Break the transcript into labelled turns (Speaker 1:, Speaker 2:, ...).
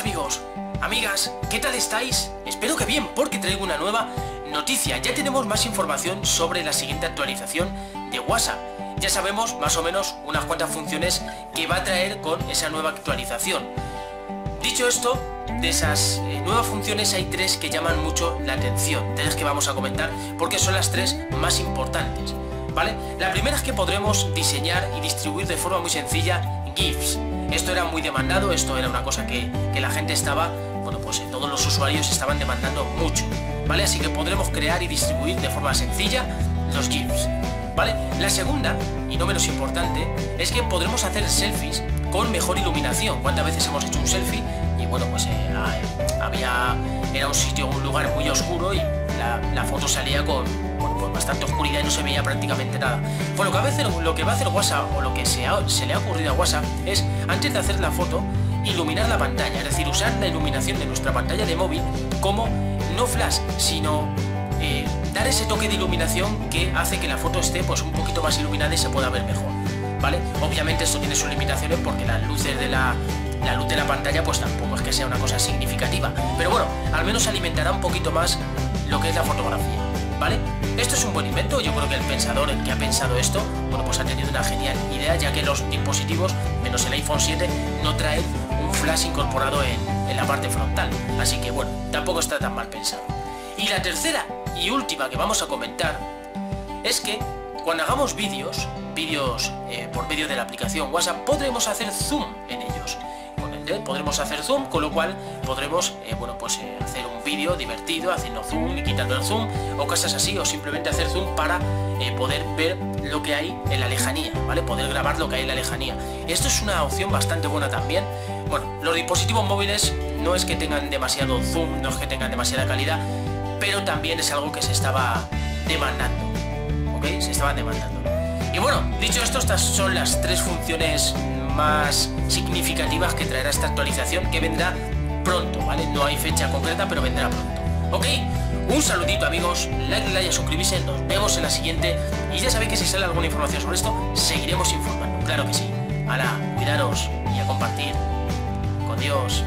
Speaker 1: Amigos, amigas, ¿qué tal estáis? Espero que bien, porque traigo una nueva noticia. Ya tenemos más información sobre la siguiente actualización de WhatsApp. Ya sabemos más o menos unas cuantas funciones que va a traer con esa nueva actualización. Dicho esto, de esas eh, nuevas funciones hay tres que llaman mucho la atención, tres que vamos a comentar porque son las tres más importantes. ¿Vale? La primera es que podremos diseñar y distribuir de forma muy sencilla GIFs. Esto era muy demandado, esto era una cosa que, la gente estaba, bueno, pues eh, todos los usuarios estaban demandando mucho, ¿vale? Así que podremos crear y distribuir de forma sencilla los GIFs, ¿vale? La segunda, y no menos importante, es que podremos hacer selfies con mejor iluminación. ¿Cuántas veces hemos hecho un selfie? Y bueno, pues eh, había, era un sitio, un lugar muy oscuro y la foto salía con, bastante oscuridad y no se veía prácticamente nada. Bueno, lo que a hacer, lo que va a hacer WhatsApp, o lo que se, se le ha ocurrido a WhatsApp, es, antes de hacer la foto, iluminar la pantalla, es decir, usar la iluminación de nuestra pantalla de móvil como no flash, sino eh, dar ese toque de iluminación que hace que la foto esté pues un poquito más iluminada y se pueda ver mejor. ¿Vale? Obviamente esto tiene sus limitaciones porque las luces de la, la luz de la pantalla pues tampoco es que sea una cosa significativa. Pero bueno, al menos alimentará un poquito más lo que es la fotografía. Esto es un buen invento, yo creo que el pensador, el que ha pensado esto, bueno, pues ha tenido una genial idea, ya que los dispositivos, menos el iPhone 7, no traen un flash incorporado en, en la parte frontal. Así que bueno, tampoco está tan mal pensado. Y la tercera y última que vamos a comentar es que cuando hagamos vídeos, vídeos eh, por medio de la aplicación WhatsApp, podremos hacer zoom en ellos. Podremos hacer zoom, con lo cual podremos, eh, bueno, pues eh, hacer un vídeo divertido haciendo zoom y quitando el zoom o cosas así o simplemente hacer zoom para eh, poder ver lo que hay en la lejanía, ¿vale? Poder grabar lo que hay en la lejanía. Esto es una opción bastante buena también. Bueno, los dispositivos móviles no es que tengan demasiado zoom, no es que tengan demasiada calidad, pero también es algo que se estaba demandando, ¿ok? Se estaba demandando. Y bueno, dicho esto, estas son las tres funciones más significativas que traerá esta actualización que vendrá pronto, ¿vale? No hay fecha concreta, pero vendrá pronto. ¿Ok? Un saludito amigos, like, like suscribirse, nos vemos en la siguiente y ya sabéis que si sale alguna información sobre esto, seguiremos informando, claro que sí. Hala, cuidaros y a compartir. Con Dios.